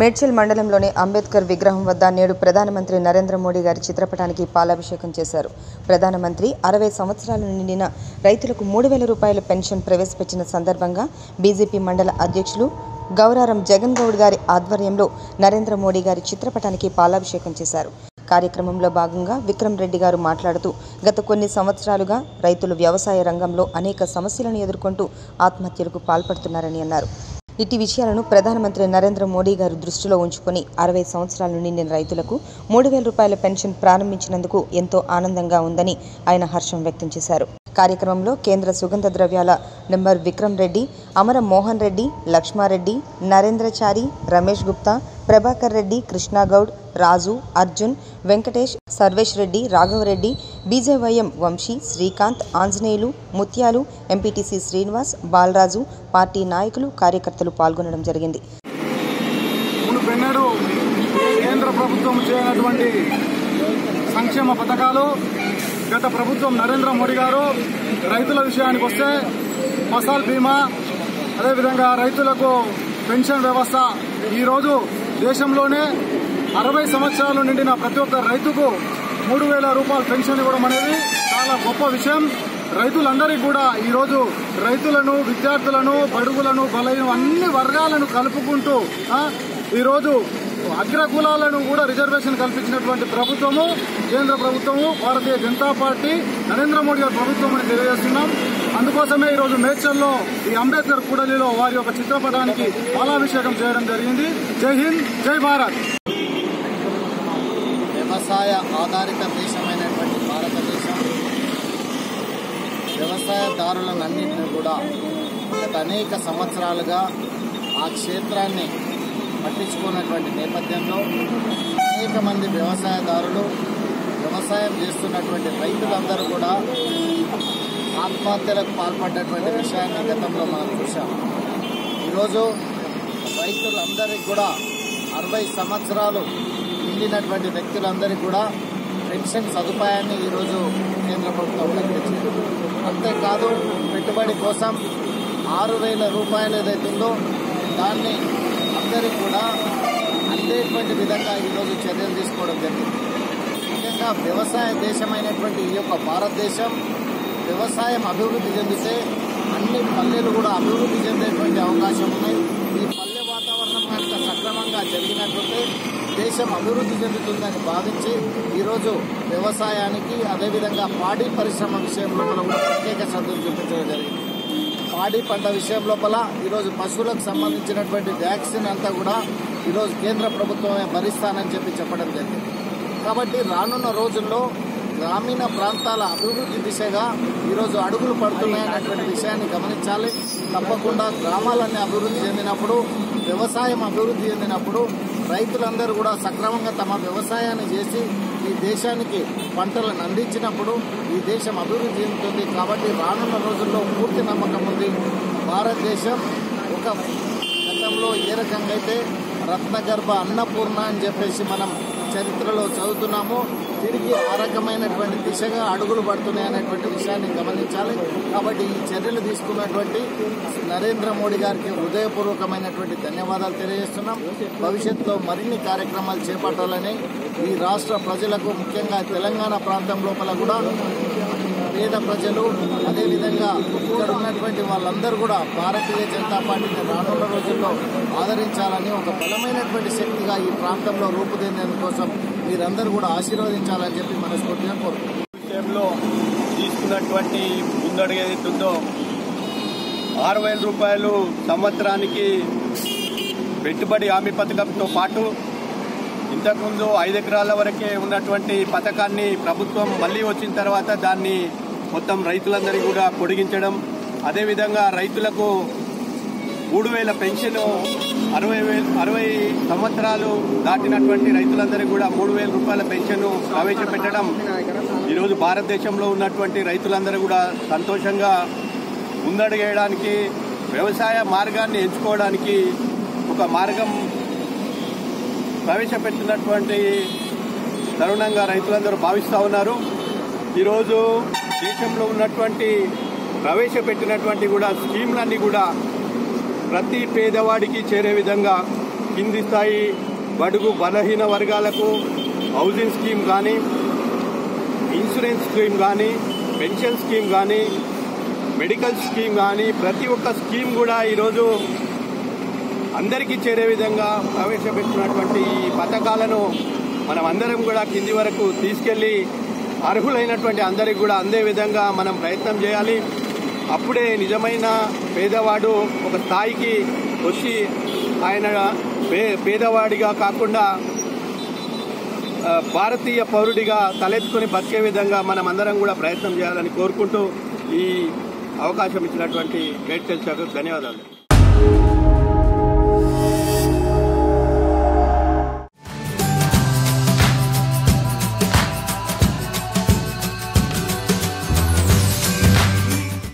మేడ్చల్ మండలంలోని అంబేద్కర్ విగ్రహం వద్ద నేడు ప్రధానమంత్రి నరేంద్ర మోడీ గారి చిత్రపటానికి పాలాభిషేకం చేశారు. ప్రధానమంత్రి అరవై సంవత్సరాలు నిండిన రైతులకు మూడు వేల రూపాయల పెన్షన్ ప్రవేశపెట్టిన సందర్భంగా బీజేపీ మండల అధ్యక్షులు గౌరారం జగన్ గౌడ్ గారి ఆధ్వర్యంలో నరేంద్ర మోడీ గారి చిత్రపటానికి పాలాభిషేకం చేశారు. కార్యక్రమంలో భాగంగా విక్రమ్ రెడ్డి గారు మాట్లాడుతూ గత కొన్ని సంవత్సరాలుగా రైతులు వ్యవసాయ రంగంలో అనేక సమస్యలను ఎదుర్కొంటూ ఆత్మహత్యలకు పాల్పడుతున్నారని అన్నారు. ఇటు విషయాలను ప్రధానమంత్రి నరేంద్ర మోడీ గారు దృష్టిలో ఉంచుకొని అరవై సంవత్సరాల నుండి రైతులకు మూడు వేల రూపాయల పెన్షన్ ప్రారంభించినందుకు ఎంతో ఆనందంగా ఉందని ఆయన హర్షం వ్యక్తం చేశారు. కార్యక్రమంలో కేంద్ర సుగంధ ద్రవ్యాల member Vikram Reddy Amara Mohan Reddy Lakshmareddy Narendrachari Ramesh Gupta Prabhakar Reddy Krishnagoud Raju Arjun Venkatesh Sarvesh Reddy Raghavareddy BJYM Vamshi Srikanth Anjaneyulu Mutyalu MPTC Srinivas Balaraju party నాయకులు కార్యకర్తలు పాల్గొనడం జరిగింది. కేంద్ర ప్రభుత్వం చేయనటువంటి సంక్షేమ పథకాలు గత ప్రభుత్వం నరేంద్ర మోడీ గారు రైతుల విషయానికి వస్తే ఫసల్ బీమా అదేవిధంగా రైతులకు పెన్షన్ వ్యవస్థ ఈరోజు దేశంలోనే అరవై సంవత్సరాలు నిండిన ప్రతి ఒక్క రైతుకు మూడు వేల రూపాయల పెన్షన్ ఇవ్వడం అనేది చాలా గొప్ప విషయం. రైతులందరికీ కూడా ఈరోజు రైతులను విద్యార్థులను బడుగులను బలైన అన్ని వర్గాలను కలుపుకుంటూ ఈరోజు అగ్ర కులాలను కూడా రిజర్వేషన్ కల్పించినటువంటి ప్రభుత్వము కేంద్ర ప్రభుత్వము భారతీయ జనతా పార్టీ నరేంద్ర మోడీ గారి ప్రభుత్వం అని తెలియజేస్తున్నాం. అందుకోసమే ఈరోజు మేడ్చల్లో ఈ అంబేద్కర్ కూడలిలో వారి యొక్క చిత్రపటానికి పాలాభిషేకం చేయడం జరిగింది. జై హింద్ జై భారత్. వ్యవసాయ ఆధారిత దేశమైనటువంటి భారతదేశం వ్యవసాయదారులనన్నింటినీ కూడా గత అనేక సంవత్సరాలుగా ఆ క్షేత్రాన్ని పట్టించుకున్నటువంటి నేపథ్యంలో అనేక మంది వ్యవసాయదారులు వ్యవసాయం చేస్తున్నటువంటి రైతులందరూ కూడా ఆత్మహత్యలకు పాల్పడ్డటువంటి విషయాన్ని గతంలో మనం చూసాం ఈరోజు రైతులందరికీ కూడా అరవై సంవత్సరాలు నిండినటువంటి వ్యక్తులందరికీ కూడా పెన్షన్ సదుపాయాన్ని ఈరోజు కేంద్ర ప్రభుత్వం ప్రకటించింది అంతేకాదు పెట్టుబడి కోసం ఆరు వేల రూపాయలు ఏదైతుందో దాన్ని అందరికీ కూడా అందేటువంటి విధంగా ఈరోజు చర్యలు తీసుకోవడం జరిగింది. ముఖ్యంగా వ్యవసాయ దేశమైనటువంటి ఈ యొక్క భారతదేశం వ్యవసాయం అభివృద్ధి చెందితే అన్ని పల్లెలు కూడా అభివృద్ధి చెందేటువంటి అవకాశం ఉన్నాయి. ఈ పల్లె వాతావరణం కనుక సక్రమంగా జరిగినట్లయితే దేశం అభివృద్ధి చెందుతుందని భావించి ఈరోజు వ్యవసాయానికి అదేవిధంగా పాడి పరిశ్రమ విషయంలో మనం ప్రత్యేక శ్రద్ధలు చూపించడం జరిగింది. పాడి పంట విషయం లోపల ఈరోజు పశువులకు సంబంధించినటువంటి వ్యాక్సిన్ అంతా కూడా ఈరోజు కేంద్ర ప్రభుత్వమే భరిస్తానని చెప్పి చెప్పడం జరిగింది. కాబట్టి రానున్న రోజుల్లో గ్రామీణ ప్రాంతాల అభివృద్ధి దిశగా ఈరోజు అడుగులు పడుతున్నాయనేటువంటి విషయాన్ని గమనించాలి. తప్పకుండా గ్రామాలన్నీ అభివృద్ధి చెందినప్పుడు వ్యవసాయం అభివృద్ధి చెందినప్పుడు రైతులందరూ కూడా సక్రమంగా తమ వ్యవసాయాన్ని చేసి ఈ దేశానికి పంటలను అందించినప్పుడు ఈ దేశం అభివృద్ధి చెందుతుంది. కాబట్టి రానున్న రోజుల్లో పూర్తి నమ్మకం ఉంది. భారతదేశం ఒక గతంలో ఏ రకంగా అయితే రత్నగర్భ అన్నపూర్ణ అని చెప్పేసి మనం చరిత్రలో చదువుతున్నాము. తిరిగి ఆ రకమైనటువంటి దిశగా అడుగులు పడుతున్నాయి అనేటువంటి విషయాన్ని గమనించాలి. కాబట్టి ఈ చర్యలు తీసుకున్నటువంటి నరేంద్ర మోడీ గారికి హృదయపూర్వకమైనటువంటి ధన్యవాదాలు తెలియజేస్తున్నాం. భవిష్యత్తులో మరిన్ని కార్యక్రమాలు చేపట్టాలని ఈ రాష్ట్ర ప్రజలకు ముఖ్యంగా తెలంగాణ ప్రాంతం లోపల కూడా పేద ప్రజలు అదేవిధంగా ఇక్కడ ఉన్నటువంటి వాళ్ళందరూ కూడా భారతీయ జనతా పార్టీని రానున్న రోజుల్లో ఆదరించాలని ఒక బలమైనటువంటి శక్తిగా ఈ ప్రాంతంలో రూపుదిద్దేందుకోసం మీరందరూ కూడా ఆశీర్వదించాలని చెప్పి మనస్ఫూర్తిగా కోరుకుంటున్నాను విషయంలో తీసుకున్నటువంటి ముందడుగు ఆరు వేల రూపాయలు సంవత్సరానికి పెట్టుబడి హామీ పథకంతో పాటు ఇంతకుముందు ఐదు ఎకరాల వరకే ఉన్నటువంటి పథకాన్ని ప్రభుత్వం మళ్ళీ వచ్చిన తర్వాత దాన్ని మొత్తం రైతులందరికీ కూడా పొడిగించడం అదేవిధంగా రైతులకు మూడు వేల పెన్షన్ అరవై వేలు అరవై సంవత్సరాలు దాటినటువంటి రైతులందరికీ కూడా మూడు వేల రూపాయల పెన్షన్ ప్రవేశపెట్టడం. ఈరోజు భారతదేశంలో ఉన్నటువంటి రైతులందరూ కూడా సంతోషంగా ముందడుగేయడానికి వ్యవసాయ మార్గాన్ని ఎంచుకోవడానికి ఒక మార్గం ప్రవేశపెట్టినటువంటి తరుణంగా రైతులందరూ భావిస్తూ ఉన్నారు. ఈరోజు దేశంలో ఉన్నటువంటి ప్రవేశపెట్టినటువంటి కూడా స్కీమ్లన్నీ కూడా ప్రతి పేదవాడికి చేరే విధంగా కింది స్థాయి బడుగు బలహీన వర్గాలకు హౌసింగ్ స్కీమ్ కానీ ఇన్సూరెన్స్ స్కీమ్ కానీ పెన్షన్ స్కీమ్ కానీ మెడికల్ స్కీమ్ కానీ ప్రతి ఒక్క స్కీమ్ కూడా ఈరోజు అందరికీ చేరే విధంగా ప్రవేశపెట్టినటువంటి ఈ పథకాలను మనం అందరం కూడా కింది వరకు తీసుకెళ్ళి అర్హులైనటువంటి అందరికి కూడా అందే విధంగా మనం ప్రయత్నం చేయాలి. అప్పుడే నిజమైన పేదవాడు ఒక స్థాయికి వచ్చి ఆయన పే పేదవాడిగా కాకుండా భారతీయ పౌరుడిగా తలెత్తుకుని బతికే విధంగా మనం అందరం కూడా ప్రయత్నం చేయాలని కోరుకుంటూ ఈ అవకాశం ఇచ్చినటువంటి గైడ్ శాఖకు ధన్యవాదాలు.